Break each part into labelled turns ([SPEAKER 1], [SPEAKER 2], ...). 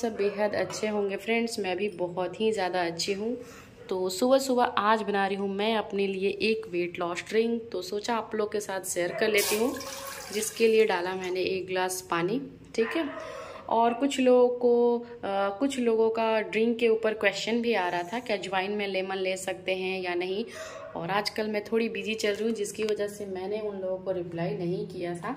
[SPEAKER 1] सब बेहद अच्छे होंगे। फ्रेंड्स मैं भी बहुत ही ज़्यादा अच्छी हूँ। तो सुबह सुबह आज बना रही हूँ मैं अपने लिए एक वेट लॉस ड्रिंक तो सोचा आप लोग के साथ शेयर कर लेती हूँ जिसके लिए डाला मैंने एक गिलास पानी ठीक है? और कुछ लोगों को आ, कुछ लोगों का ड्रिंक के ऊपर क्वेश्चन भी आ रहा था कि अजवाइन में लेमन ले सकते हैं या नहीं? और आजकल मैं थोड़ी बिज़ी चल रही हूँ जिसकी वजह से मैंने उन लोगों को रिप्लाई नहीं किया था।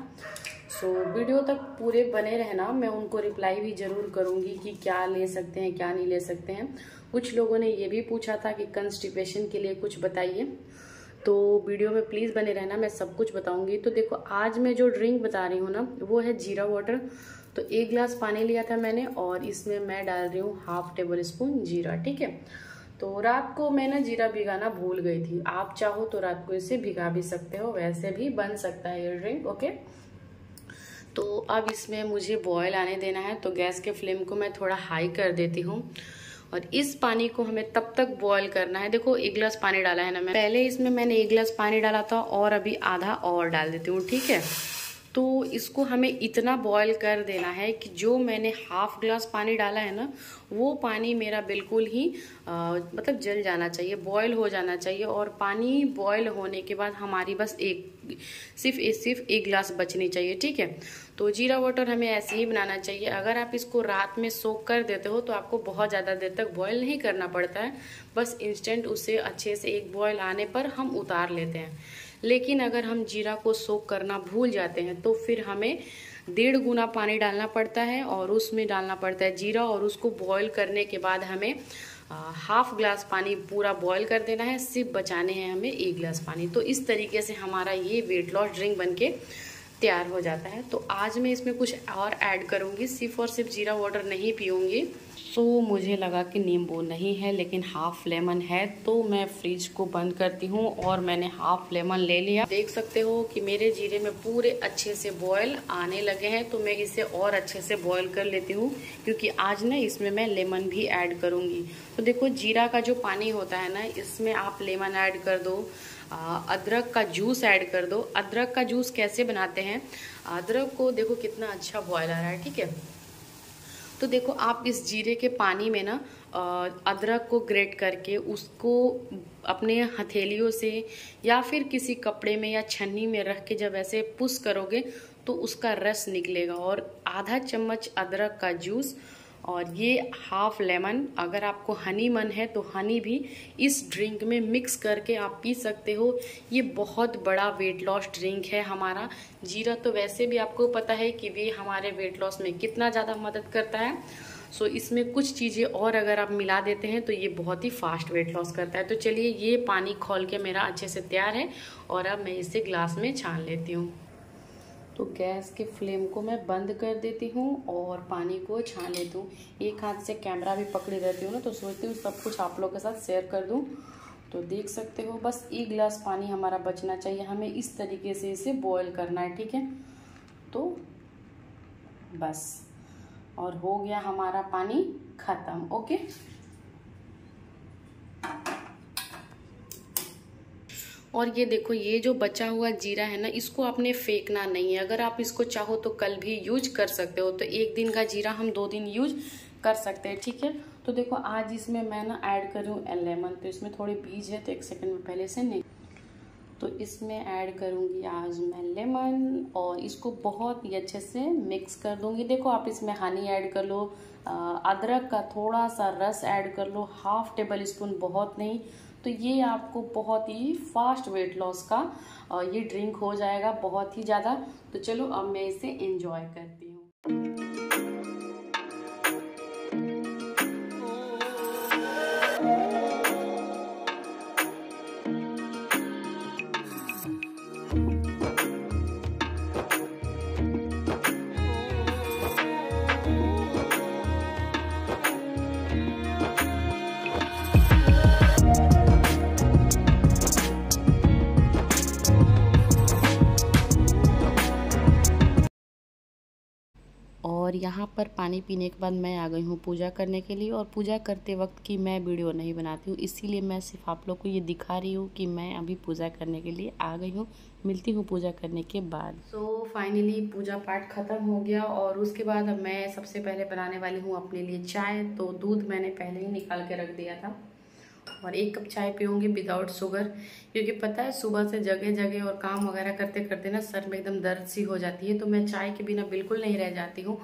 [SPEAKER 1] सो so, वीडियो तक पूरे बने रहना मैं उनको रिप्लाई भी ज़रूर करूँगी कि क्या ले सकते हैं क्या नहीं ले सकते हैं। कुछ लोगों ने ये भी पूछा था कि कंस्टिपेशन के लिए कुछ बताइए। तो वीडियो में प्लीज़ बने रहना मैं सब कुछ बताऊँगी। तो देखो आज मैं जो ड्रिंक बता रही हूँ ना वो है जीरा वाटर तो एक गिलास पानी लिया था मैंने और इसमें मैं डाल रही हूँ हाफ़ टेबल स्पून जीरा ठीक है? तो रात को मैं ना जीरा भिगाना भूल गई थी। आप चाहो तो रात को इसे भिगा भी सकते हो, वैसे भी बन सकता है ये ड्रिंक ओके तो अब इसमें मुझे बॉयल आने देना है तो गैस के फ्लेम को मैं थोड़ा हाई कर देती हूँ। और इस पानी को हमें तब तक बॉयल करना है। देखो, एक गिलास पानी डाला है ना, मैं पहले इसमें मैंने एक गिलास पानी डाला था और अभी आधा और डाल देती हूँ, ठीक है? तो इसको हमें इतना बॉयल कर देना है कि जो मैंने हाफ़ ग्लास पानी डाला है ना वो पानी मेरा बिल्कुल ही आ, मतलब जल जाना चाहिए बॉयल हो जाना चाहिए और पानी बॉयल होने के बाद हमारी बस एक सिर्फ़ एक सिर्फ़ एक गिलास बचनी चाहिए ठीक है? तो जीरा वाटर हमें ऐसे ही बनाना चाहिए। अगर आप इसको रात में सोक कर देते हो तो आपको बहुत ज़्यादा देर तक बॉयल नहीं करना पड़ता है। बस इंस्टेंट उसे अच्छे से एक बॉयल आने पर हम उतार लेते हैं। लेकिन अगर हम जीरा को सोक करना भूल जाते हैं तो फिर हमें डेढ़ गुना पानी डालना पड़ता है और उसमें डालना पड़ता है जीरा और उसको बॉईल करने के बाद हमें हाफ़ ग्लास पानी पूरा बॉईल कर देना है, सिर्फ़ बचाने हैं हमें एक गिलास पानी। तो इस तरीके से हमारा ये वेट लॉस ड्रिंक बनके तैयार हो जाता है। तो आज मैं इसमें कुछ और ऐड करूँगी, सिर्फ़ और सिर्फ़ जीरा वाटर नहीं पीऊँगी सो so, मुझे लगा कि नींबू नहीं है लेकिन हाफ़ लेमन है तो मैं फ्रिज को बंद करती हूँ और मैंने हाफ़ लेमन ले लिया। देख सकते हो कि मेरे जीरे में पूरे अच्छे से बॉयल आने लगे हैं तो मैं इसे और अच्छे से बॉयल कर लेती हूँ क्योंकि आज ना इसमें मैं लेमन भी ऐड करूँगी। तो देखो जीरा का जो पानी होता है ना इसमें आप लेमन ऐड कर दो अदरक का जूस ऐड कर दो। अदरक का जूस कैसे बनाते हैं? अदरक को देखो कितना अच्छा बॉयल आ रहा है ठीक है? तो देखो, आप इस जीरे के पानी में ना अदरक को ग्रेट करके उसको अपने हथेलियों से या फिर किसी कपड़े में या छन्नी में रख के जब ऐसे पुश करोगे तो उसका रस निकलेगा। और आधा चम्मच अदरक का जूस और ये हाफ़ लेमन अगर आपको हनी मन है तो हनी भी इस ड्रिंक में मिक्स करके आप पी सकते हो। ये बहुत बड़ा वेट लॉस ड्रिंक है हमारा। जीरा तो वैसे भी आपको पता है कि वे हमारे वेट लॉस में कितना ज़्यादा मदद करता है। सो so, इसमें कुछ चीज़ें और अगर आप मिला देते हैं तो ये बहुत ही फास्ट वेट लॉस करता है। तो चलिए ये पानी खोल के मेरा अच्छे से तैयार है और अब मैं इसे ग्लास में छान लेती हूँ। तो गैस के फ्लेम को मैं बंद कर देती हूँ और पानी को छान लेती हूँ। एक हाथ से कैमरा भी पकड़ी रहती हूँ ना तो सोचती हूँ सब कुछ आप लोग के साथ शेयर कर दूँ। तो देख सकते हो, बस एक गिलास पानी हमारा बचना चाहिए। हमें इस तरीके से इसे बॉयल करना है, ठीक है? तो बस, और हो गया हमारा पानी ख़त्म ओके और ये देखो, ये जो बचा हुआ जीरा है ना, इसको आपने फेंकना नहीं है। अगर आप इसको चाहो तो कल भी यूज़ कर सकते हो। तो एक दिन का जीरा हम दो दिन यूज़ कर सकते हैं, ठीक है? तो देखो, आज इसमें मैं ना ऐड कर लेमन। तो इसमें थोड़ी बीज है तो एक सेकंड में पहले से नहीं तो इसमें ऐड करूँगी आज मैं लेमन और इसको बहुत ही अच्छे से मिक्स कर दूँगी। देखो, आप इसमें हनी ऐड कर लो अदरक का थोड़ा सा रस ऐड कर लो। हाफ़ टेबल स्पून, बहुत नहीं तो ये आपको बहुत ही फास्ट वेट लॉस का ये ड्रिंक हो जाएगा बहुत ही ज़्यादा। तो चलो अब मैं इसे इंजॉय करती हूँ। पानी पीने के बाद मैं आ गई हूँ पूजा करने के लिए और पूजा करते वक्त की मैं वीडियो नहीं बनाती हूँ। इसीलिए मैं सिर्फ़ आप लोग को ये दिखा रही हूँ कि मैं अभी पूजा करने के लिए आ गई हूँ। मिलती हूँ पूजा करने के बाद। सो फाइनली पूजा पाठ ख़त्म हो गया और उसके बाद अब मैं सबसे पहले बनाने वाली हूँ अपने लिए चाय। तो दूध मैंने पहले ही निकाल के रख दिया था और एक कप चाय पीऊँगी विदाउट शुगर क्योंकि पता है सुबह से जगह जगह और काम वगैरह करते करते ना सर में एकदम दर्द सी हो जाती है तो मैं चाय के बिना बिल्कुल नहीं रह जाती हूँ।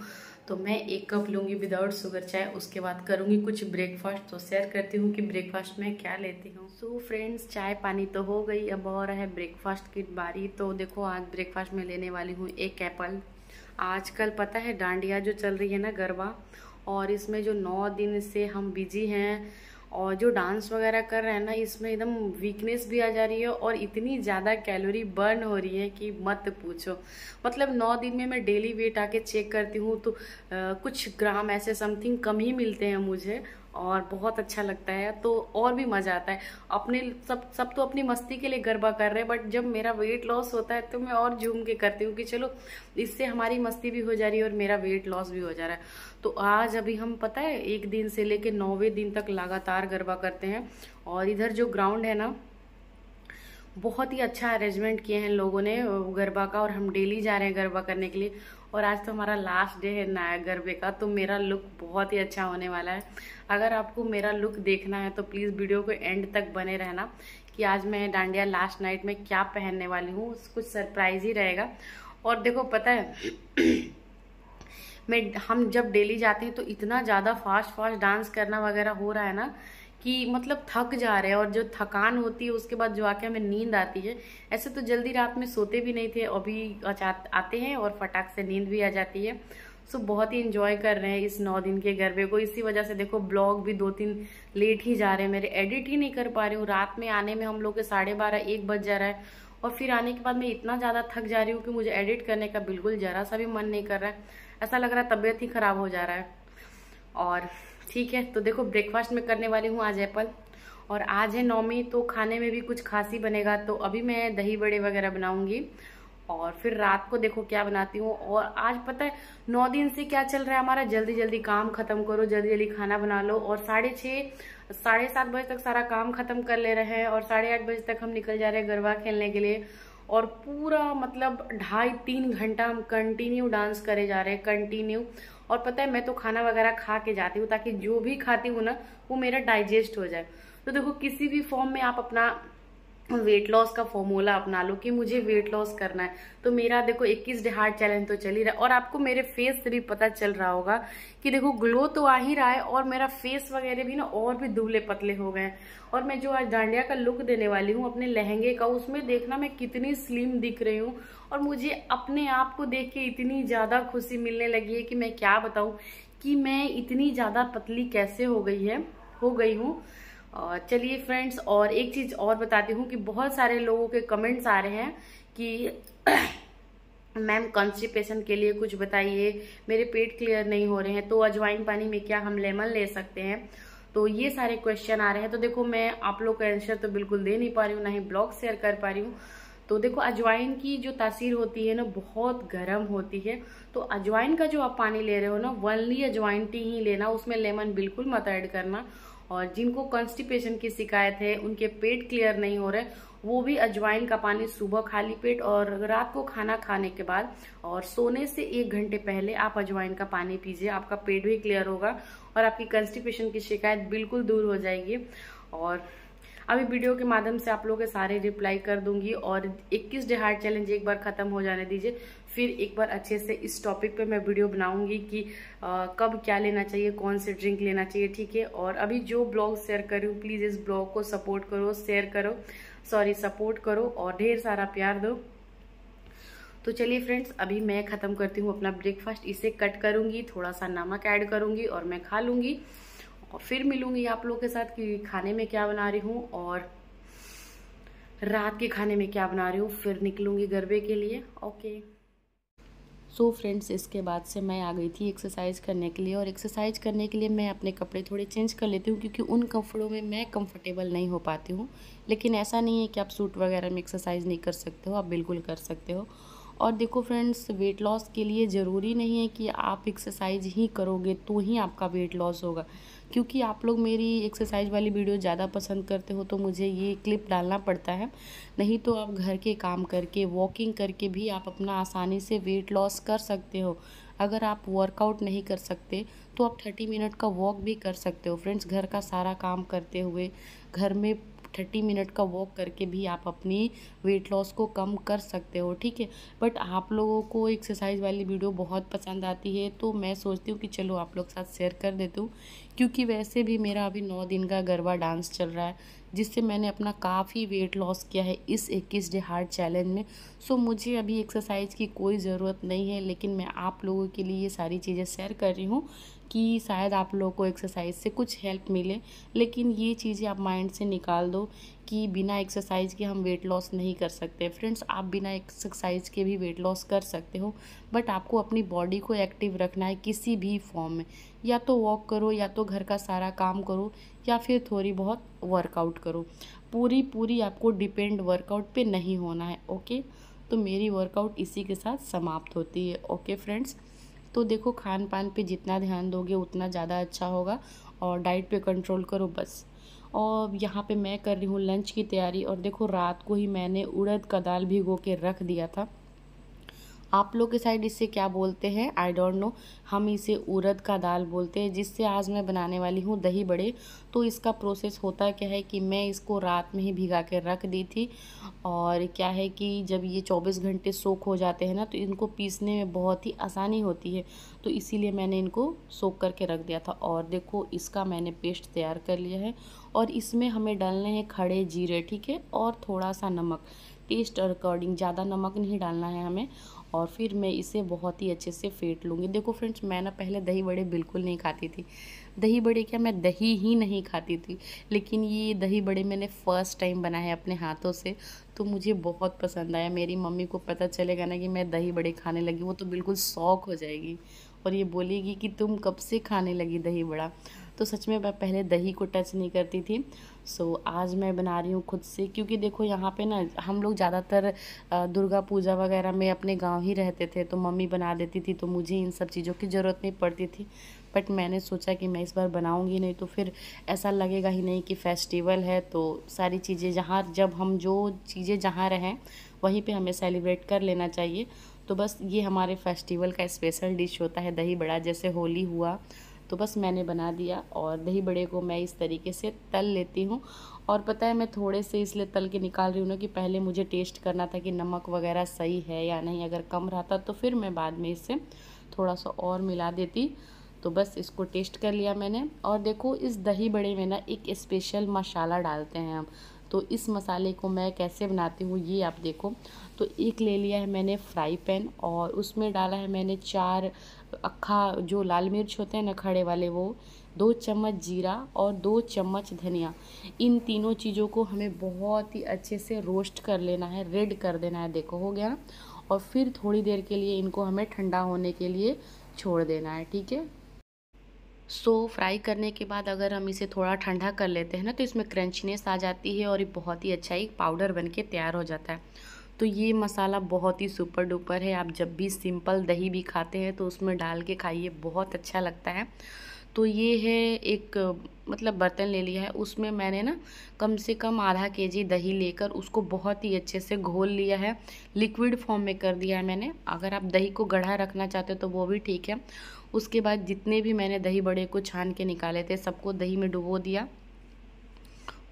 [SPEAKER 1] तो मैं एक कप लूँगी विदाउट शुगर चाय, उसके बाद करूँगी कुछ ब्रेकफास्ट तो शेयर करती हूँ कि ब्रेकफास्ट में क्या लेती हूँ। सो फ्रेंड्स चाय पानी तो हो गई, अब और है ब्रेकफास्ट की बारी। तो देखो, आज ब्रेकफास्ट में लेने वाली हूँ एक एप्पल आजकल पता है, डांडिया जो चल रही है ना गरबा, और इसमें जो नौ दिन से हम बिज़ी हैं और जो डांस वगैरह कर रहे हैं ना इसमें एकदम वीकनेस भी आ जा रही है और इतनी ज़्यादा कैलोरी बर्न हो रही है कि मत पूछो। मतलब नौ दिन में मैं डेली वेट आके चेक करती हूँ तो आ, कुछ ग्राम ऐसे समथिंग कम ही मिलते हैं मुझे और बहुत अच्छा लगता है तो और भी मज़ा आता है। अपने सब सब तो अपनी मस्ती के लिए गरबा कर रहे हैं बट जब मेरा वेट लॉस होता है तो मैं और झूम के करती हूँ कि चलो, इससे हमारी मस्ती भी हो जा रही है और मेरा वेट लॉस भी हो जा रहा है। तो आज अभी हम, पता है, एक दिन से लेके नौवे दिन तक लगातार गरबा करते हैं और इधर जो ग्राउंड है ना, बहुत ही अच्छा अरेंजमेंट किए हैं लोगों ने गरबा का और हम डेली जा रहे हैं गरबा करने के लिए। और आज तो हमारा लास्ट डे है नया गरबे का तो मेरा लुक बहुत ही अच्छा होने वाला है। अगर आपको मेरा लुक देखना है तो प्लीज़ वीडियो को एंड तक बने रहना कि आज मैं डांडिया लास्ट नाइट में क्या पहनने वाली हूँ, कुछ सरप्राइज़ ही रहेगा। और देखो, पता है, मैं, हम जब डेली जाते हैं तो इतना ज़्यादा फास्ट फास्ट डांस करना वगैरह हो रहा है ना कि मतलब थक जा रहे हैं और जो थकान होती है, उसके बाद जो आके हमें नींद आती है, ऐसे तो जल्दी रात में सोते भी नहीं थे, अभी आते हैं और फटाक से नींद भी आ जाती है। सो बहुत ही इंजॉय कर रहे हैं इस नौ दिन के गरबे को। इसी वजह से देखो ब्लॉग भी दो तीन लेट ही जा रहे हैं। मेरे एडिट ही नहीं कर पा रही हूँ। रात में आने में हम लोग के साढ़े बारह, एक बज जा रहा है और फिर आने के बाद मैं इतना ज़्यादा थक जा रही हूँ कि मुझे एडिट करने का बिल्कुल ज़रा सा भी मन नहीं कर रहा है। ऐसा लग रहा है तबीयत ही ख़राब हो जा रहा है। और ठीक है? तो देखो ब्रेकफास्ट में करने वाली हूँ आज एप्पल और आज है नौमी तो खाने में भी कुछ खासी बनेगा। तो अभी मैं दही बड़े वगैरह बनाऊँगी। और फिर रात को देखो क्या बनाती हूँ। और आज पता है, नौ दिन से क्या चल रहा है हमारा? जल्दी जल्दी काम खत्म करो, जल्दी जल्दी खाना बना लो। और साढ़े छः साढ़े सात बजे तक सारा काम खत्म कर ले रहे हैं। और साढ़े आठ बजे तक हम निकल जा रहे हैं गरबा खेलने के लिए। और पूरा मतलब ढाई तीन घंटा हम कंटिन्यू डांस करे जा रहे हैं कंटिन्यू और पता है, मैं तो खाना वगैरह खा के जाती हूँ ताकि जो भी खाती हूँ ना, वो मेरा डाइजेस्ट हो जाए। तो देखो, किसी भी फॉर्म में आप अपना वेट लॉस का फॉर्मूला अपना लो कि मुझे वेट लॉस करना है। तो मेरा देखो 21 डे हार्ड चैलेंज तो चल ही रहा है। और आपको मेरे फेस से भी पता चल रहा होगा कि देखो ग्लो तो आ ही रहा है और मेरा फेस वगैरह भी ना और भी दुबले पतले हो गए हैं। और मैं जो आज डांडिया का लुक देने वाली हूँ, अपने लहंगे का, उसमें देखना मैं कितनी स्लिम दिख रही हूँ और मुझे अपने आप को देख के इतनी ज़्यादा खुशी मिलने लगी है कि मैं क्या बताऊँ कि मैं इतनी ज़्यादा पतली कैसे हो गई है, हो गई हूँ। चलिए फ्रेंड्स और एक चीज़ और बताती हूँ कि बहुत सारे लोगों के कमेंट्स आ रहे हैं कि मैम कॉन्स्टिपेशन के लिए कुछ बताइए, मेरे पेट क्लियर नहीं हो रहे हैं तो अजवाइन पानी में क्या हम लेमन ले सकते हैं? तो ये सारे क्वेश्चन आ रहे हैं। तो देखो, मैं आप लोग का आंसर तो बिल्कुल दे नहीं पा रही हूँ, ना ही ब्लॉग शेयर कर पा रही हूँ। तो देखो, अजवाइन की जो तासीर होती है ना, बहुत गर्म होती है। तो अजवाइन का जो आप पानी ले रहे हो ना वनली अजवाइन टी ही लेना, उसमें लेमन बिल्कुल मत ऐड करना। और जिनको कॉन्स्टिपेशन की शिकायत है, उनके पेट क्लियर नहीं हो रहे, वो भी अजवाइन का पानी सुबह खाली पेट और रात को खाना खाने के बाद और सोने से एक घंटे पहले आप अजवाइन का पानी पीजिए, आपका पेट भी क्लियर होगा और आपकी कंस्टिपेशन की शिकायत बिल्कुल दूर हो जाएगी। और अभी वीडियो के माध्यम से आप लोगों के सारे रिप्लाई कर दूँगी और 21 डे हार्ट चैलेंज एक बार खत्म हो जाने दीजिए। फिर एक बार अच्छे से इस टॉपिक पे मैं वीडियो बनाऊँगी कि आ, कब क्या लेना चाहिए कौन से ड्रिंक लेना चाहिए ठीक है? और अभी जो ब्लॉग शेयर कर रही हूँ प्लीज़ इस ब्लॉग को सपोर्ट करो शेयर करो सॉरी सपोर्ट करो और ढेर सारा प्यार दो। तो चलिए फ्रेंड्स अभी मैं ख़त्म करती हूँ अपना ब्रेकफास्ट इसे कट करूँगी थोड़ा सा नमक ऐड करूँगी और मैं खा लूँगी। और फिर मिलूँगी आप लोग के साथ कि खाने में क्या बना रही हूँ और रात के खाने में क्या बना रही हूँ। फिर निकलूँगी गरबे के लिए। ओके सो so फ्रेंड्स इसके बाद से मैं आ गई थी एक्सरसाइज करने के लिए और एक्सरसाइज करने के लिए मैं अपने कपड़े थोड़े चेंज कर लेती हूँ क्योंकि उन कपड़ों में मैं कंफर्टेबल नहीं हो पाती हूँ। लेकिन ऐसा नहीं है कि आप सूट वगैरह में एक्सरसाइज नहीं कर सकते हो, आप बिल्कुल कर सकते हो। और देखो फ्रेंड्स वेट लॉस के लिए ज़रूरी नहीं है कि आप एक्सरसाइज ही करोगे तो ही आपका वेट लॉस होगा। क्योंकि आप लोग मेरी एक्सरसाइज वाली वीडियो ज़्यादा पसंद करते हो तो मुझे ये क्लिप डालना पड़ता है। नहीं तो आप घर के काम करके वॉकिंग करके भी आप अपना आसानी से वेट लॉस कर सकते हो। अगर आप वर्कआउट नहीं कर सकते तो आप थर्टी मिनट का वॉक भी कर सकते हो। फ्रेंड्स घर का सारा काम करते हुए, घर में थर्टी मिनट का वॉक करके भी आप अपनी वेट लॉस को कम कर सकते हो, ठीक है? बट आप लोगों को एक्सरसाइज वाली वीडियो बहुत पसंद आती है तो मैं सोचती हूँ कि चलो आप लोग साथ शेयर कर देती हूँ। क्योंकि वैसे भी मेरा अभी नौ दिन का गरबा डांस चल रहा है जिससे मैंने अपना काफ़ी वेट लॉस किया है इस इक्कीस डे हार्ड चैलेंज में। सो मुझे अभी एक्सरसाइज की कोई ज़रूरत नहीं है, लेकिन मैं आप लोगों के लिए ये सारी चीज़ें शेयर कर रही हूँ कि शायद आप लोगों को एक्सरसाइज से कुछ हेल्प मिले। लेकिन ये चीज़ें आप माइंड से निकाल दो कि बिना एक्सरसाइज के हम वेट लॉस नहीं कर सकते। फ्रेंड्स आप बिना एक्सरसाइज के भी वेट लॉस कर सकते हो बट आपको अपनी बॉडी को एक्टिव रखना है किसी भी फॉर्म में। या तो वॉक करो, या तो घर का सारा काम करो, या फिर थोड़ी बहुत वर्कआउट करो। पूरी पूरी आपको डिपेंड वर्कआउट पे नहीं होना है ओके तो मेरी वर्कआउट इसी के साथ समाप्त होती है ओके फ्रेंड्स तो देखो खान पान पे जितना ध्यान दोगे, उतना ज़्यादा अच्छा होगा, और डाइट पे कंट्रोल करो, बस। और यहाँ पे मैं कर रही हूँ लंच की तैयारी और देखो रात को ही मैंने उड़द का दाल भिगो के रख दिया था। आप लोग के साइड इसे क्या बोलते हैं? आई डोंट नो हम इसे उड़द का दाल बोलते हैं, जिससे आज मैं बनाने वाली हूँ दही बड़े। तो इसका प्रोसेस होता क्या है कि मैं इसको रात में ही भिगा के रख दी थी। और क्या है कि जब ये 24 घंटे सोख हो जाते हैं ना तो इनको पीसने में बहुत ही आसानी होती है। तो इसीलिए मैंने इनको सोख करके रख दिया था। और देखो, इसका मैंने पेस्ट तैयार कर लिया है। और इसमें हमें डालने हैं खड़े जीरे, ठीक है? और थोड़ा सा नमक। टेस्ट अकॉर्डिंग ज़्यादा नमक नहीं डालना है हमें। और फिर मैं इसे बहुत ही अच्छे से फेंट लूँगी। देखो फ्रेंड्स, मैं ना पहले दही बड़े बिल्कुल नहीं खाती थी। दही बड़े क्या मैं दही ही नहीं खाती थी, लेकिन ये दही बड़े मैंने फ़र्स्ट टाइम बनाए अपने हाथों से तो मुझे बहुत पसंद आया। मेरी मम्मी को पता चलेगा ना कि मैं दही बड़े खाने लगी, वो तो बिल्कुल शौक हो जाएगी। और ये बोलेगी कि तुम कब से खाने लगी दही बड़ा? तो सच में मैं पहले दही को टच नहीं करती थी। सो आज मैं बना रही हूँ खुद से, क्योंकि देखो यहाँ पे ना, हम लोग ज़्यादातर दुर्गा पूजा वगैरह में अपने गाँव ही रहते थे तो मम्मी बना देती थी तो मुझे इन सब चीज़ों की ज़रूरत नहीं पड़ती थी। बट मैंने सोचा कि मैं इस बार बनाऊँगी नहीं तो फिर ऐसा लगेगा ही नहीं कि फेस्टिवल है तो सारी चीज़ें जहाँ, जब हम जो चीज़ें जहाँ रहें, वहीं पे हमें सेलिब्रेट कर लेना चाहिए। तो बस ये हमारे फेस्टिवल का स्पेशल डिश होता है, दही बड़ा जैसे होली हुआ तो बस मैंने बना दिया और दही बड़े को मैं इस तरीके से तल लेती हूँ। और पता है, मैं थोड़े से इसलिए तल के निकाल रही हूँ ना कि पहले मुझे टेस्ट करना था कि नमक वगैरह सही है या नहीं। अगर कम रहता तो फिर मैं बाद में इसे थोड़ा सा और मिला देती। तो बस इसको टेस्ट कर लिया मैंने। और देखो, इस दही बड़े में ना एक स्पेशल मसाला डालते हैं हम। तो इस मसाले को मैं कैसे बनाती हूँ, ये आप देखो। तो एक ले लिया है मैंने फ्राई पैन और उसमें डाला है मैंने चार अक्खा जो लाल मिर्च होते हैं ना खड़े वाले वो दो चम्मच जीरा और दो चम्मच धनिया। इन तीनों चीज़ों को हमें बहुत ही अच्छे से रोस्ट कर लेना है रेड कर देना है देखो हो गया और फिर थोड़ी देर के लिए इनको हमें ठंडा होने के लिए छोड़ देना है ठीक है? सो so, फ्राई करने के बाद अगर हम इसे थोड़ा ठंडा कर लेते हैं ना तो इसमें क्रंचनेस आ जाती है और ये बहुत ही अच्छा एक पाउडर बन के तैयार हो जाता है। तो ये मसाला बहुत ही सुपर डुपर है। आप जब भी सिंपल दही भी खाते हैं तो उसमें डाल के खाइए, बहुत अच्छा लगता है। तो ये है एक मतलब बर्तन ले लिया है। उसमें मैंने ना कम से कम आधा के जी दही लेकर उसको बहुत ही अच्छे से घोल लिया है। लिक्विड फॉर्म में कर दिया है मैंने। अगर आप दही को गढ़ा रखना चाहते हो तो वो भी ठीक है। उसके बाद जितने भी मैंने दही बड़े को छान के निकाले थे, सबको दही में डुबो दिया।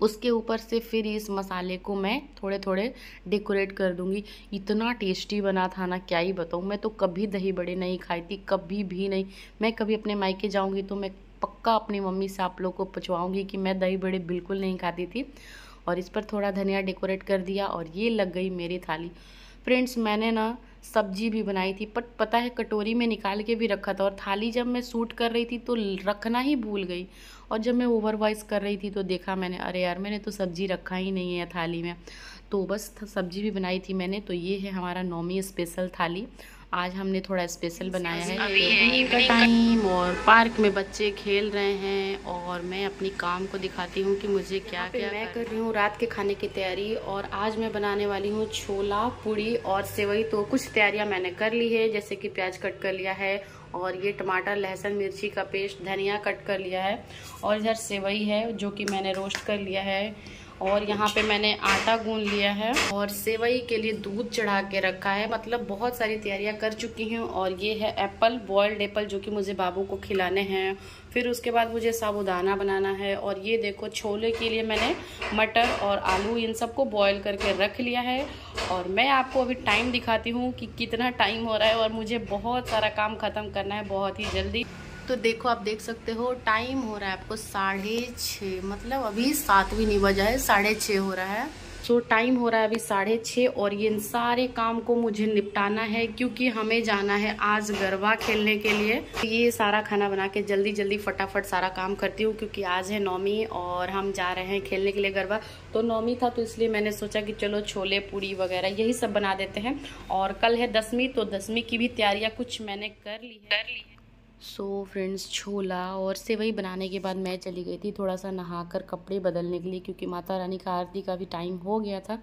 [SPEAKER 1] उसके ऊपर से फिर इस मसाले को मैं थोड़े थोड़े डेकोरेट कर दूँगी। इतना टेस्टी बना था ना, क्या ही बताऊँ। मैं तो कभी दही बड़े नहीं खाई थी, कभी भी नहीं। मैं कभी अपने मायके जाऊँगी तो मैं पक्का अपनी मम्मी से आप लोग को पचवाऊँगी कि मैं दही बड़े बिल्कुल नहीं खाती थी। और इस पर थोड़ा धनिया डेकोरेट कर दिया और ये लग गई मेरी थाली। फ्रेंड्स, मैंने ना सब्ज़ी भी बनाई थी बट पता है कटोरी में निकाल के भी रखा था और थाली जब मैं सूट कर रही थी तो रखना ही भूल गई। और जब मैं ओवर वॉइस कर रही थी तो देखा मैंने अरे यार मैंने तो सब्ज़ी रखा ही नहीं है थाली में। तो बस सब्ज़ी भी बनाई थी मैंने तो ये है हमारा नौमी स्पेशल थाली। आज हमने थोड़ा स्पेशल बनाया है। इवनिंग का टाइम और पार्क में बच्चे खेल रहे हैं और मैं अपनी काम को दिखाती हूँ कि मुझे क्या क्या मैं कर रही हूँ रात के खाने की तैयारी और आज मैं बनाने वाली हूँ छोला पूड़ी और सेवई। तो कुछ तैयारियाँ मैंने कर ली है जैसे कि प्याज कट कर लिया है और ये टमाटर, लहसुन, मिर्ची का पेस्ट, धनिया कट कर लिया है और इधर सेवई है जो कि मैंने रोस्ट कर लिया है। और यहाँ पे मैंने आटा गूंद लिया है और सेवई के लिए दूध चढ़ा के रखा है। मतलब बहुत सारी तैयारियाँ कर चुकी हूँ और ये है एप्पल बॉयल्ड एप्पल जो कि मुझे बाबू को खिलाने हैं। फिर उसके बाद मुझे साबुदाना बनाना है और ये देखो, छोले के लिए मैंने मटर और आलू इन सबको बॉयल करके रख लिया है। और मैं आपको अभी टाइम दिखाती हूँ कि कितना टाइम हो रहा है और मुझे बहुत सारा काम ख़त्म करना है बहुत ही जल्दी। तो देखो आप देख सकते हो टाइम हो रहा है आपको साढ़े छः मतलब अभी सात भी नहीं बजा है साढ़े छः हो रहा है। सो so, टाइम हो रहा है अभी साढ़े छः और ये इन सारे काम को मुझे निपटाना है क्योंकि हमें जाना है आज गरबा खेलने के लिए। ये सारा खाना बना के जल्दी जल्दी फटाफट सारा काम करती हूँ क्योंकि आज है नौमी और हम जा रहे हैं खेलने के लिए गरबा। तो नौमी था तो इसलिए मैंने सोचा कि चलो छोले पूड़ी वगैरह यही सब बना देते हैं। और कल है दसवीं तो दसवीं की भी तैयारियाँ कुछ मैंने कर ली कर ली है। सो so, फ्रेंड्स छोला और सेवई बनाने के बाद मैं चली गई थी थोड़ा सा नहाकर कपड़े बदलने के लिए क्योंकि माता रानी का आरती का भी टाइम हो गया था।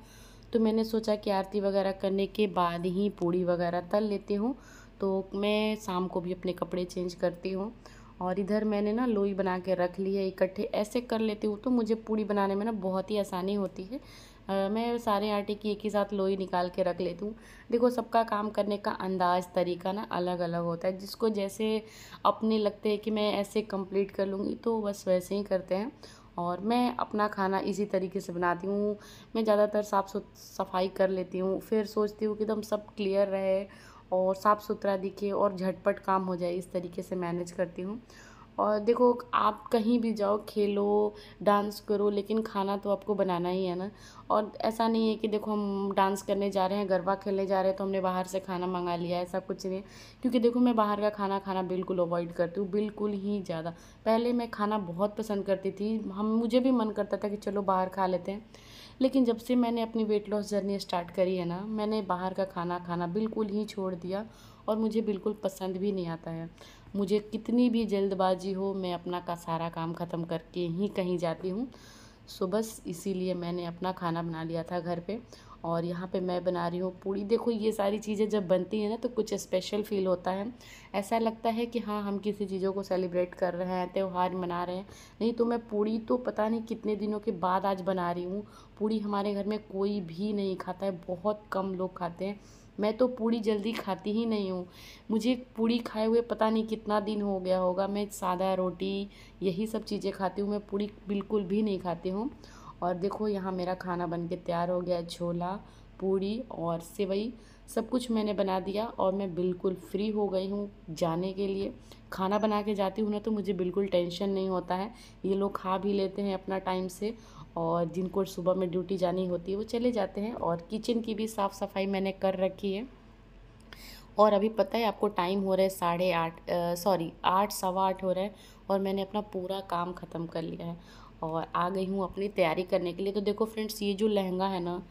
[SPEAKER 1] तो मैंने सोचा कि आरती वगैरह करने के बाद ही पूड़ी वगैरह तल लेती हूँ। तो मैं शाम को भी अपने कपड़े चेंज करती हूँ और इधर मैंने ना लोई बना के रख ली है इकट्ठे ऐसे कर लेती हूँ। तो मुझे पूड़ी बनाने में ना बहुत ही आसानी होती है। मैं सारे आटे की एक ही साथ लोई निकाल के रख लेती हूँ। देखो, सबका काम करने का अंदाज़, तरीका ना अलग अलग होता है। जिसको जैसे अपने लगते हैं कि मैं ऐसे कंप्लीट कर लूँगी तो बस वैसे ही करते हैं। और मैं अपना खाना इसी तरीके से बनाती हूँ। मैं ज़्यादातर साफ़ सफ़ाई कर लेती हूँ। फिर सोचती हूँ कि एकदम सब क्लियर रहे और साफ़ सुथरा दिखे और झटपट काम हो जाए, इस तरीके से मैनेज करती हूँ। और देखो, आप कहीं भी जाओ, खेलो, डांस करो, लेकिन खाना तो आपको बनाना ही है ना। और ऐसा नहीं है कि देखो, हम डांस करने जा रहे हैं, गरबा खेलने जा रहे हैं तो हमने बाहर से खाना मंगा लिया ऐसा कुछ नहीं क्योंकि देखो, मैं बाहर का खाना खाना बिल्कुल अवॉइड करती हूँ, बिल्कुल ही ज़्यादा। पहले मैं खाना बहुत पसंद करती थी। हम, मुझे भी मन करता था कि चलो बाहर खा लेते हैं। लेकिन जब से मैंने अपनी वेट लॉस जर्नी स्टार्ट करी है ना, मैंने बाहर का खाना खाना बिल्कुल ही छोड़ दिया और मुझे बिल्कुल पसंद भी नहीं आता है। मुझे कितनी भी जल्दबाजी हो, मैं अपना का सारा काम ख़त्म करके ही कहीं जाती हूँ। सो बस इसीलिए मैंने अपना खाना बना लिया था घर पे और यहाँ पे मैं बना रही हूँ पूड़ी देखो, ये सारी चीज़ें जब बनती हैं ना तो कुछ स्पेशल फील होता है। ऐसा लगता है कि हाँ हम किसी चीज़ों को सेलिब्रेट कर रहे हैं, त्यौहार मना रहे हैं। नहीं तो मैं पूड़ी तो पता नहीं कितने दिनों के बाद आज बना रही हूँ। पूड़ी हमारे घर में कोई भी नहीं खाता है, बहुत कम लोग खाते हैं। मैं तो पूड़ी जल्दी खाती ही नहीं हूँ। मुझे पूड़ी खाए हुए पता नहीं कितना दिन हो गया होगा। मैं सादा रोटी, यही सब चीज़ें खाती हूँ। मैं पूड़ी बिल्कुल भी नहीं खाती हूँ। और देखो, यहाँ मेरा खाना बन के तैयार हो गया छोला पूड़ी और सेवई, सब कुछ मैंने बना दिया और मैं बिल्कुल फ्री हो गई हूँ जाने के लिए। खाना बना के जाती हूँ ना तो मुझे बिल्कुल टेंशन नहीं होता है। ये लोग खा भी लेते हैं अपना टाइम से और जिनको सुबह में ड्यूटी जानी होती है, वो चले जाते हैं और किचन की भी साफ़ सफ़ाई मैंने कर रखी है। और अभी पता है आपको टाइम हो रहा है साढ़े आठ सॉरी, आठ, सवा आठ हो रहा है और मैंने अपना पूरा काम ख़त्म कर लिया है। और आ गई हूँ अपनी तैयारी करने के लिए। तो देखो फ्रेंड्स, ये जो लहंगा है ना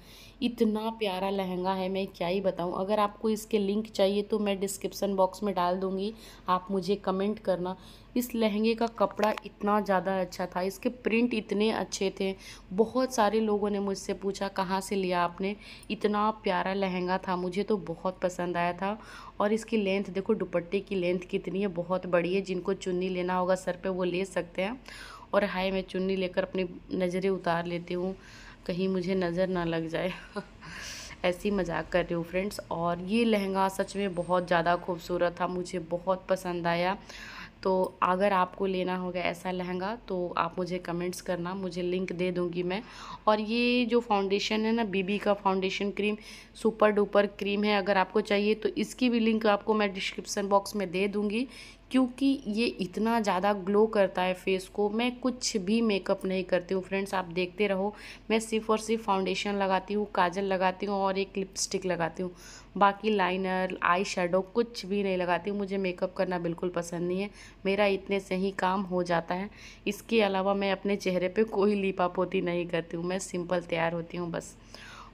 [SPEAKER 1] इतना प्यारा लहंगा है, मैं क्या ही बताऊँ। अगर आपको इसके लिंक चाहिए तो मैं डिस्क्रिप्सन बॉक्स में डाल दूँगी। आप मुझे कमेंट करना। इस लहंगे का कपड़ा इतना ज़्यादा अच्छा था। इसके प्रिंट इतने अच्छे थे। बहुत सारे लोगों ने मुझसे पूछा, कहाँ से लिया आपने? इतना प्यारा लहंगा था। मुझे तो बहुत पसंद आया था। और इसकी लेंथ देखो दुपट्टे की लेंथ कितनी है, बहुत बड़ी है। जिनको चुन्नी लेना होगा, सर पे वो ले सकते हैं। और हाय, मैं चुन्नी लेकर अपनी नज़रें उतार लेती हूँ। कहीं मुझे नज़र ना लग जाए। ऐसी मज़ाक कर रही हूँ फ्रेंड्स और ये लहंगा सच में बहुत ज़्यादा खूबसूरत था, मुझे बहुत पसंद आया। तो अगर आपको लेना होगा ऐसा लहंगा तो आप मुझे कमेंट्स करना, मुझे लिंक दे दूँगी मैं। और ये जो फाउंडेशन है ना बीबी का foundation cream super duper cream है, अगर आपको चाहिए तो इसकी भी लिंक आपको मैं डिस्क्रिप्सन बॉक्स में दे दूँगी। क्योंकि ये इतना ज़्यादा ग्लो करता है फेस को, मैं कुछ भी मेकअप नहीं करती हूँ। फ्रेंड्स, आप देखते रहो, मैं सिर्फ़ और सिर्फ़ फाउंडेशन लगाती हूँ, काजल लगाती हूँ और एक लिपस्टिक लगाती हूँ। बाकी लाइनर, आई शेडो कुछ भी नहीं लगाती हूँ, मुझे मेकअप करना बिल्कुल पसंद नहीं है। मेरा इतने से ही काम हो जाता है। इसके अलावा मैं अपने चेहरे पर कोई लीपा पोती नहीं करती हूँ, मैं सिंपल तैयार होती हूँ, बस।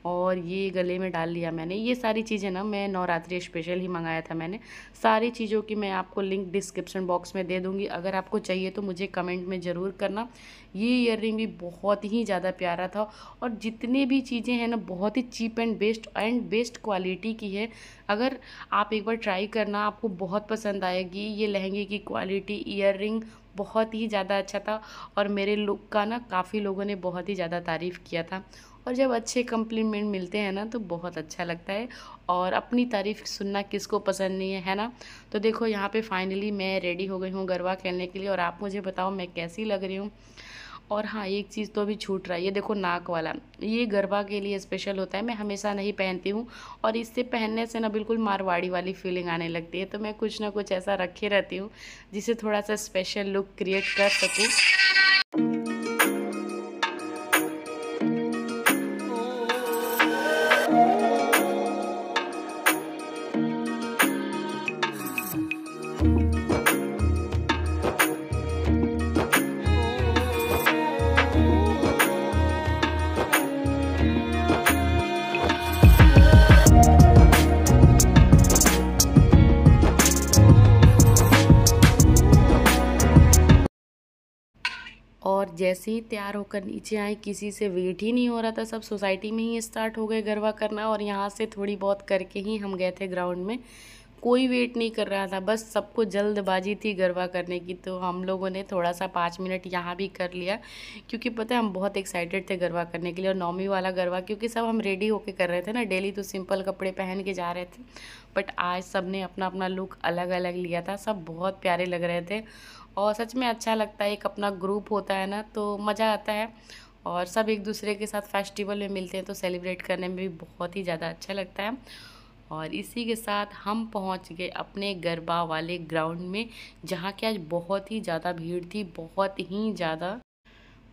[SPEAKER 1] और ये गले में डाल लिया मैंने। ये सारी चीज़ें ना मैं नवरात्रि स्पेशल ही मंगाया था मैंने। सारी चीज़ों की मैं आपको लिंक डिस्क्रिप्शन बॉक्स में दे दूँगी। अगर आपको चाहिए तो मुझे कमेंट में ज़रूर करना। ये ईयर भी बहुत ही ज़्यादा प्यारा था और जितने भी चीज़ें हैं ना, बहुत ही cheap and best and best quality की है। अगर आप एक बार ट्राई करना, आपको बहुत पसंद आएगी। ये लहंगे की क्वालिटी ईयर बहुत ही ज़्यादा अच्छा था और मेरे लुक का ना काफ़ी लोगों ने बहुत ही ज़्यादा तारीफ़ किया था। और जब अच्छे कम्प्लीमेंट मिलते हैं ना तो बहुत अच्छा लगता है। और अपनी तारीफ़ सुनना किसको पसंद नहीं है है ना? तो देखो, यहाँ पे फाइनली मैं रेडी हो गई हूँ गरबा खेलने के लिए। और आप मुझे बताओ, मैं कैसी लग रही हूँ? और हाँ एक चीज़ तो अभी छूट रहा है। ये देखो, नाक वाला। ये गरबा के लिए स्पेशल होता है। मैं हमेशा नहीं पहनती हूँ। और इससे पहनने से ना बिल्कुल मारवाड़ी वाली फीलिंग आने लगती है। तो मैं कुछ ना कुछ ऐसा रखे रहती हूँ, जिसे थोड़ा सा स्पेशल लुक क्रिएट कर सकूँ। जैसे ही तैयार होकर नीचे आए, किसी से वेट ही नहीं हो रहा था। सब सोसाइटी में ही स्टार्ट हो गए गरबा करना और यहाँ से थोड़ी बहुत करके ही हम गए थे ग्राउंड में। कोई वेट नहीं कर रहा था, बस सबको जल्दबाजी थी गरबा करने की। तो हम लोगों ने थोड़ा सा पाँच मिनट यहाँ भी कर लिया, क्योंकि पता है हम बहुत एक्साइटेड थे गरबा करने के लिए। और नौमी वाला गरबा, क्योंकि सब हम रेडी होके कर रहे थे ना। डेली तो सिंपल कपड़े पहन के जा रहे थे बट आज सबने अपना अपना लुक अलग अलग लिया था। सब बहुत प्यारे लग रहे थे। और सच में अच्छा लगता है, एक अपना ग्रुप होता है ना तो मज़ा आता है। और सब एक दूसरे के साथ फेस्टिवल में मिलते हैं तो सेलिब्रेट करने में भी बहुत ही ज़्यादा अच्छा लगता है। और इसी के साथ हम पहुँच गए अपने गरबा वाले ग्राउंड में, जहाँ की आज बहुत ही ज़्यादा भीड़ थी, बहुत ही ज़्यादा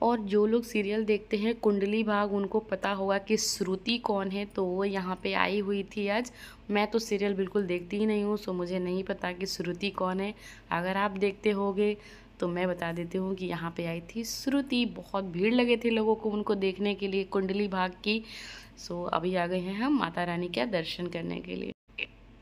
[SPEAKER 1] और जो लोग सीरियल देखते हैं, कुंडली भाग, उनको पता होगा कि श्रुति कौन है तो वो यहाँ पे आई हुई थी आज। मैं तो सीरियल बिल्कुल देखती ही नहीं हूँ, सो मुझे नहीं पता कि श्रुति कौन है। अगर आप देखते होगे तो मैं बता देती हूँ कि यहाँ पे आई थी श्रुति। बहुत भीड़ लगे थे लोगों को उनको देखने के लिए कुंडली भाग की। सो अभी आ गए हैं हम माता रानी का दर्शन करने के लिए।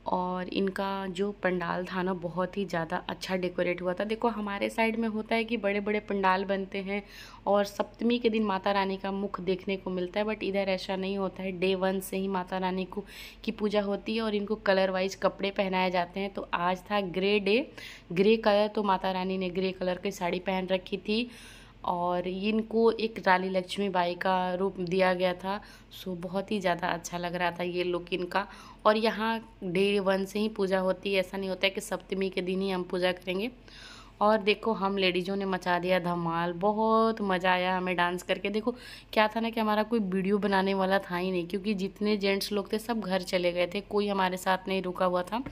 [SPEAKER 1] और इनका जो पंडाल था ना, बहुत ही ज़्यादा अच्छा डेकोरेट हुआ था। देखो, हमारे साइड में होता है कि बड़े बड़े पंडाल बनते हैं और सप्तमी के दिन माता रानी का मुख देखने को मिलता है, बट इधर ऐसा नहीं होता है। डे वन से ही माता रानी को, की पूजा होती है और इनको कलर वाइज कपड़े पहनाए जाते हैं। तो आज था ग्रे डे। ग्रे कलर तो माता रानी ने ग्रे कलर की साड़ी पहन रखी थी और इनको एक रानी लक्ष्मी बाई का रूप दिया गया था। सो, बहुत ही ज़्यादा अच्छा लग रहा था ये लुक इनका। और यहाँ डे वन से ही पूजा होती है। ऐसा नहीं होता है कि सप्तमी के दिन ही हम पूजा करेंगे। और देखो, हम लेडीज़ों ने मचा दिया धमाल। बहुत मज़ा आया हमें डांस करके। देखो, क्या था ना कि हमारा कोई वीडियो बनाने वाला था ही नहीं, क्योंकि जितने जेंट्स लोग थे, सब घर चले गए थे। कोई हमारे साथ नहीं रुका हुआ था,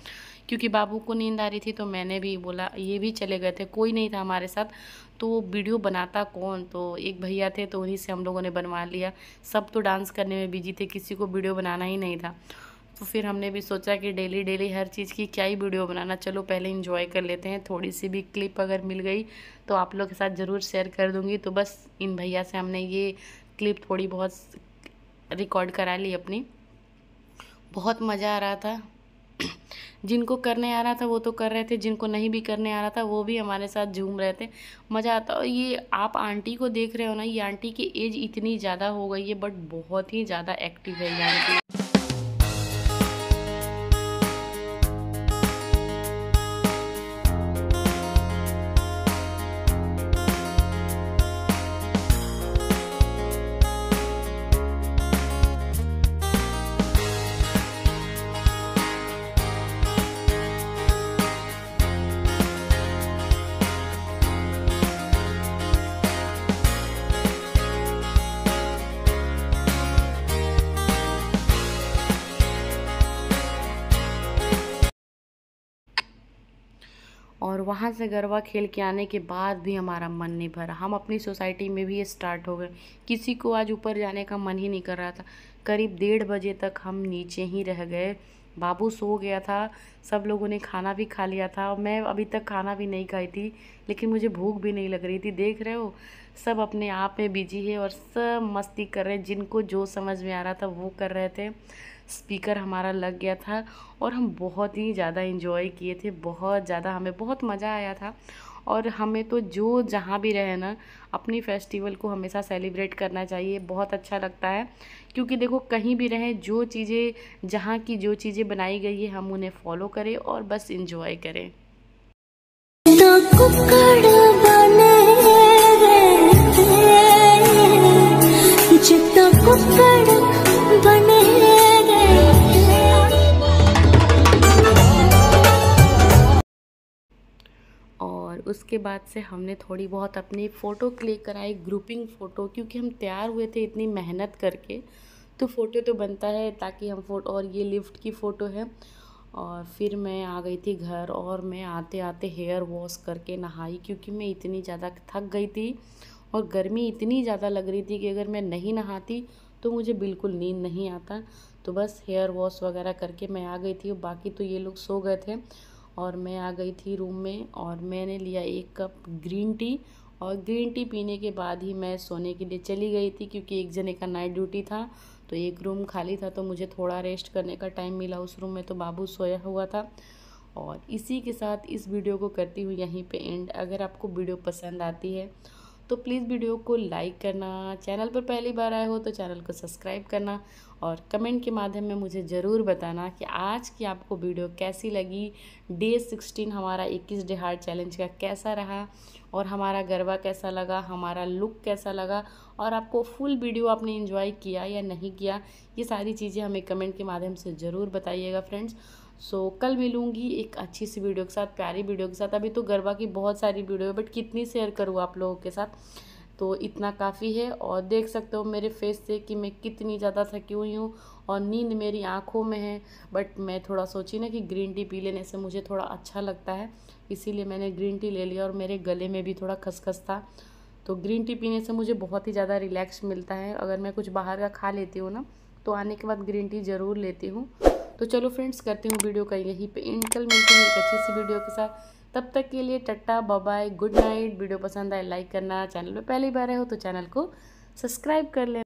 [SPEAKER 1] क्योंकि बाबू को नींद आ रही थी तो मैंने भी बोला, ये भी चले गए थे, कोई नहीं था हमारे साथ। तो वीडियो बनाता कौन? तो एक भैया थे तो उन्हीं से हम लोगों ने बनवा लिया। सब तो डांस करने में बिज़ी थे, किसी को वीडियो बनाना ही नहीं था। तो फिर हमने भी सोचा कि डेली डेली हर चीज़ की क्या ही वीडियो बनाना। चलो पहले इंजॉय कर लेते हैं, थोड़ी सी भी क्लिप अगर मिल गई तो आप लोग के साथ ज़रूर शेयर कर दूँगी। तो बस इन भैया से हमने ये क्लिप थोड़ी बहुत रिकॉर्ड करा ली अपनी। बहुत मज़ा आ रहा था। जिनको करने आ रहा था वो तो कर रहे थे, जिनको नहीं भी करने आ रहा था वो भी हमारे साथ झूम रहे थे। मज़ा आता, और ये आप आंटी को देख रहे हो ना, ये आंटी की एज इतनी ज़्यादा हो गई है बट बहुत ही ज़्यादा एक्टिव है ये आंटी। वहाँ से गरबा खेल के आने के बाद भी हमारा मन नहीं भरा। हम अपनी सोसाइटी में भी स्टार्ट हो गए। किसी को आज ऊपर जाने का मन ही नहीं कर रहा था। करीब डेढ़ बजे तक हम नीचे ही रह गए। बाबू सो गया था। सब लोगों ने खाना भी खा लिया था। मैं अभी तक खाना भी नहीं खाई थी, लेकिन मुझे भूख भी नहीं लग रही थी। देख रहे हो, सब अपने आप में बिज़ी है और सब मस्ती कर रहे हैं। जिनको जो समझ में आ रहा था वो कर रहे थे। स्पीकर हमारा लग गया था और हम बहुत ही ज़्यादा इन्जॉय किए थे, बहुत ज़्यादा हमें बहुत मज़ा आया था। और हमें तो जो जहाँ भी रहे ना, अपनी फेस्टिवल को हमेशा सेलिब्रेट करना चाहिए, बहुत अच्छा लगता है। क्योंकि देखो, कहीं भी रहें, जो चीज़ें, जहाँ की जो चीज़ें बनाई गई है, हम उन्हें फॉलो करें और बस इंजॉय करें। और उसके बाद से हमने थोड़ी बहुत अपनी फ़ोटो क्लिक कराई, ग्रुपिंग फ़ोटो, क्योंकि हम तैयार हुए थे इतनी मेहनत करके। तो फ़ोटो तो बनता है ताकि हम फ़ोटो, और ये लिफ्ट की फ़ोटो है। और फिर मैं आ गई थी घर और मैं आते आते हेयर वॉश करके नहाई, क्योंकि मैं इतनी ज़्यादा थक गई थी और गर्मी इतनी ज़्यादा लग रही थी कि अगर मैं नहीं नहाती तो मुझे बिल्कुल नींद नहीं आता। तो बस हेयर वॉश वगैरह करके मैं आ गई थी। बाकी तो ये लोग सो गए थे। और मैं आ गई थी रूम में और मैंने लिया एक कप ग्रीन टी और ग्रीन टी पीने के बाद ही मैं सोने के लिए चली गई थी क्योंकि एक जने का नाइट ड्यूटी था। तो एक रूम खाली था तो मुझे थोड़ा रेस्ट करने का टाइम मिला। उस रूम में तो बाबू सोया हुआ था। और इसी के साथ इस वीडियो को करती हूँ यहीं पे एंड। अगर आपको वीडियो पसंद आती है तो प्लीज़ वीडियो को लाइक करना, चैनल पर पहली बार आए हो तो चैनल को सब्सक्राइब करना और कमेंट के माध्यम में मुझे ज़रूर बताना कि आज की आपको वीडियो कैसी लगी। डे सिक्सटीन हमारा इक्कीस डे हार्ट चैलेंज का कैसा रहा और हमारा गरबा कैसा लगा, हमारा लुक कैसा लगा और आपको फुल वीडियो आपने इन्जॉय किया या नहीं किया, ये सारी चीज़ें हमें कमेंट के माध्यम से ज़रूर बताइएगा फ्रेंड्स। सो so, कल मिलूँगी एक अच्छी सी वीडियो के साथ प्यारी वीडियो के साथ। अभी तो गरबा की बहुत सारी वीडियो है बट कितनी शेयर करूँ आप लोगों के साथ? तो इतना काफ़ी है। और देख सकते हो मेरे फेस से कि मैं कितनी ज़्यादा थकी हुई हूँ और नींद मेरी आँखों में है। बट मैं थोड़ा सोची ना कि ग्रीन टी पी लेने से मुझे थोड़ा अच्छा लगता है। इसीलिए मैंने ग्रीन टी ले लिया और मेरे गले में भी थोड़ा खसखस था। तो ग्रीन टी पीने से मुझे बहुत ही ज़्यादा रिलैक्स मिलता है। अगर मैं कुछ बाहर का खा लेती हूँ ना तो आने के बाद ग्रीन टी ज़रूर लेती हूँ। तो चलो फ्रेंड्स, करती हूँ वीडियो का यहीं पे इन कल मिलती हूँ एक अच्छी सी वीडियो के साथ। तब तक के लिए tata bye good night video पसंद आए लाइक करना। चैनल पे पहली बार हो तो चैनल को सब्सक्राइब कर लेना।